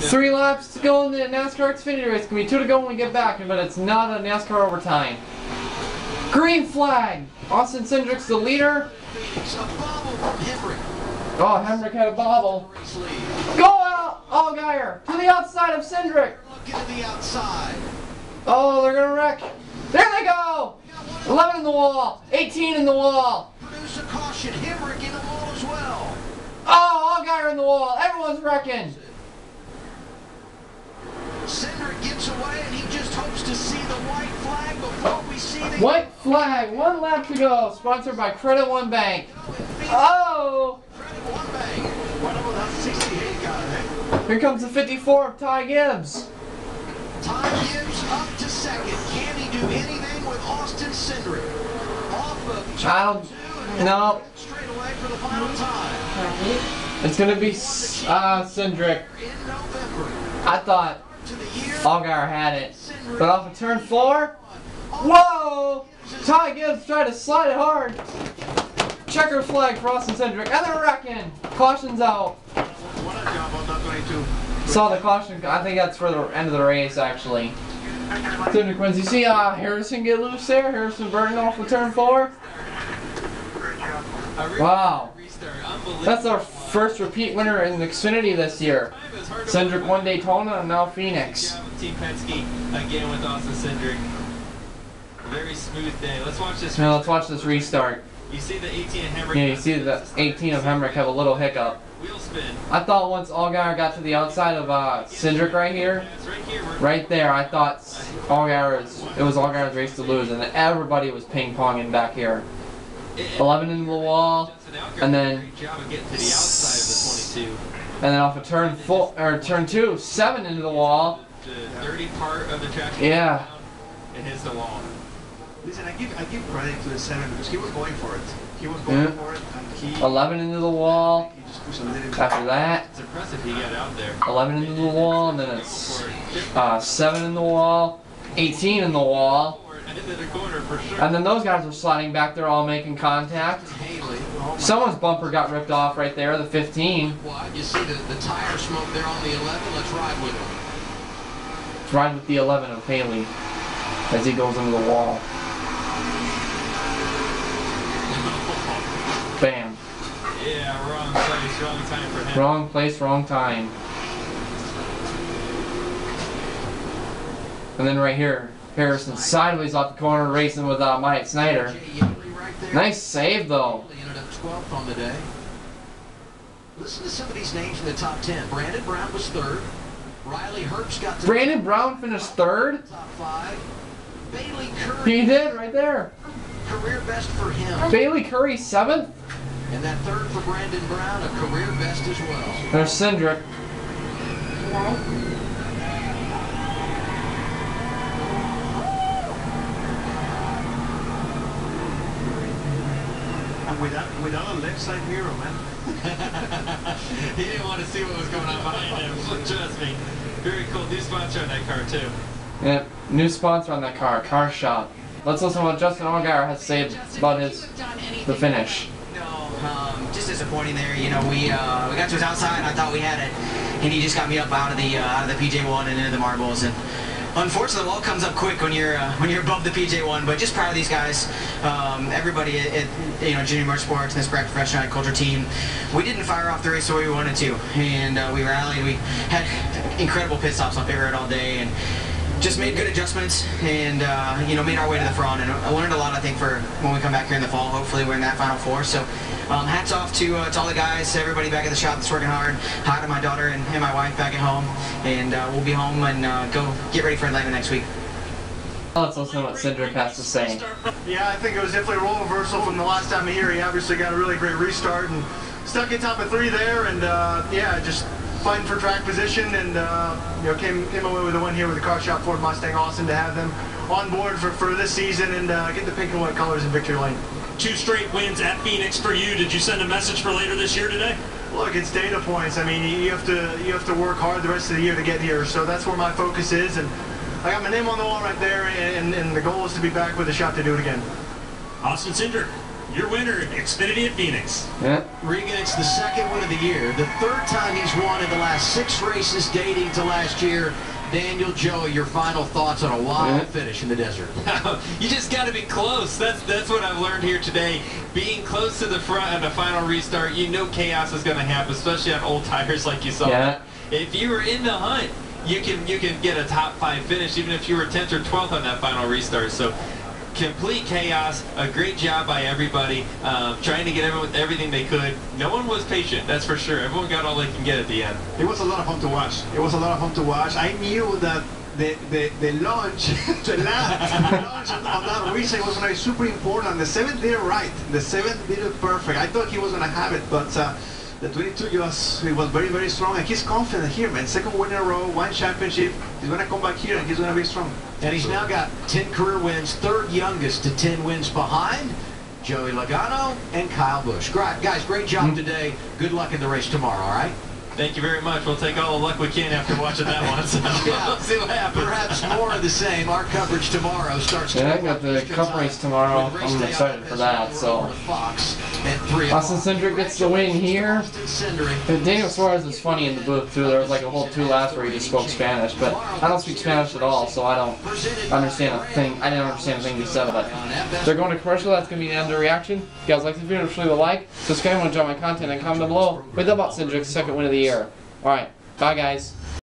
Three laps to go in the NASCAR Xfinity race. It's gonna be two to go when we get back, but it's not a NASCAR overtime. Green flag. Austin Cindric's the leader. Oh, Hemric had a bobble. Go out, Allgaier, to the outside of Cindric. To. Oh, they're gonna wreck. There they go. 11 in the wall, 18 in the wall. Produce a caution. Hemric in the wall as well. Oh, Allgaier in the wall. Everyone's wrecking. Cindric gets away and he just hopes to see the white flag before we see the White flag, one lap to go. Sponsored by Credit One Bank. Oh, Credit one bang. Well, that's 68 got it. here comes the 54 of Ty Gibbs. Ty Gibbs up to second. Can he do anything with Austin Cindric? Off of don't. No, straight away for the final time. it's gonna be uh, Cindric. I thought to. Allgaier had it, but off of turn four. Whoa! Ty Gibbs tried to slide it hard. Checker flag for Austin Cindric, and they're wrecking. Caution's out. What a job on that 22. Saw the caution. I think that's for the end of the race, actually. Cindric wins. You see uh, Harrison get loose there? Harrison Burton off of turn four. Wow. That's our first repeat winner in the Xfinity this year. Cindric won Daytona and now Phoenix. Team Penske again with Austin Cindric. Very smooth day. Let's watch this. Now let's watch this restart. You see the 18 of Hemric. Yeah, you see the 18 of Hemric have a little hiccup. Wheel spin. I thought once Allgaier got to the outside of uh, Cindric right here, right right there, I thought Allgaier's, it was Allgaier's race to lose, and everybody was ping-ponging back here. 11 into the wall, and then- Great job to the outside of the 22. and then off of turn four, or turn two, seven into the wall. The dirty part of the track. Yeah. And hits the wall. Listen, I give I give credit to the seven because he was going for it. He was going Yeah. for it, and he 11 into the wall. he just pushed a little bit. After that, It's impressive he got out there. 11 into the wall, and then it's uh, seven in the wall, 18 in the wall, Into the corner for sure. and then those guys were sliding back there, all making contact. Haley. My Someone's bumper got ripped off right there, the 15. You see the, the tire smoke there on the 11. Let's ride with him. Ride with the 11 of Haley as he goes into the wall. Bam. Yeah, wrong place, wrong time for him. Wrong place, wrong time. And then right here, Harrison sideways off the corner racing with uh, Myatt Snider. Jay Yeley right there. Nice save though. Ended up 12th on the day. Listen to some of these names in the top 10. Brandon Brown was third. Riley Herbst got to Brandon Brown finished third. the top five. Bayley Currey, He did right there. career best for him. Bayley Currey seventh. And that third for Brandon Brown, a career best as well. There's Cindric. And side mirror, man. he didn't want to see what was going on behind him. Trust me. Very cool. New sponsor on that car too. Yeah, new sponsor on that car, Car Shop. Let's listen to what Justin Allgaier has to say about his the finish. No, um, just disappointing there. You know, we uh, we got to his outside. and I thought we had it, and he just got me up out of the uh, out of the PJ one and into the marbles. And unfortunately, the wall comes up quick when you're uh, when you're above the PJ one. But just proud of these guys. Um, everybody at, at you know JR Motorsports and this Brandt Professional Agriculture team. We didn't fire off the race the way we wanted to, and uh, we rallied. We had incredible pit stops on pit road all day, and just made good adjustments and uh, you know made our way to the front. And I learned a lot I think for when we come back here in the fall hopefully we're in that final four. So um, hats off to, uh, to all the guys everybody back at the shop that's working hard. Hi to my daughter and, and my wife back at home. And uh, we'll be home and uh, go get ready for Atlanta next week. Let's listen what Cindric has to say. Yeah, I think it was definitely a role reversal from the last time of here. He obviously got a really great restart and stuck in top of three there, and uh, yeah, just fighting for track position, and uh, you know came came away with a win here with the car shop Ford Mustang. Awesome to have them on board for, for this season and uh, get the pink and white colors in victory lane. Two straight wins at Phoenix for you. Did you send a message for later this year today? Look, it's data points. I mean, you have to you have to work hard the rest of the year to get here. So that's where my focus is, and I got my name on the wall right there, and, and the goal is to be back with a shot to do it again. Austin Cindric, Your winner, Xfinity at Phoenix. Yeah. Regan, it's the second win of the year. The third time he's won in the last six races dating to last year. Daniel, Joey, your final thoughts on a wild Yeah. finish in the desert. you just got to be close. That's that's what I've learned here today. Being close to the front at the final restart, you know chaos is going to happen, especially on old tires like you saw. Yeah. If you were in the hunt, you can you can get a top five finish, even if you were 10th or 12th on that final restart. So. Complete chaos. A great job by everybody, um, trying to get everyone everything they could. No one was patient, that's for sure. Everyone got all they can get at the end. It was a lot of fun to watch. It was a lot of fun to watch. I knew that the the, the launch, the launch, the launch of that racing was going to be super important. The seventh did it right. The seventh did it perfect. I thought he was going to have it, but uh, the 22 just he was very very strong, and he's confident here, man. Second win in a row, one championship. He's going to come back here, and he's going to be strong. And he's now got 10 career wins, third youngest to 10 wins behind Joey Logano and Kyle Busch. Great, guys, great job mm-hmm. today. Good luck in the race tomorrow, all right? Thank you very much. We'll take all the luck we can after watching that one. So Yeah. we'll see what happens. Perhaps more of the same. Our coverage tomorrow starts Yeah, I tomorrow. got the cup race tomorrow. I'm excited for that, so. Fox at 3 Austin. Cindric gets the win here. And Daniel Suarez was funny in the booth too. There was like a whole two laughs where he just spoke Spanish, but I don't speak Spanish at all, so I don't understand a thing. I didn't understand a thing he said, but they're going to commercial. That's gonna be the end of the reaction. If you guys like this video, please leave a like, subscribe, and enjoy my content, and comment below. With about Cindric's second win of the year. All right, bye guys.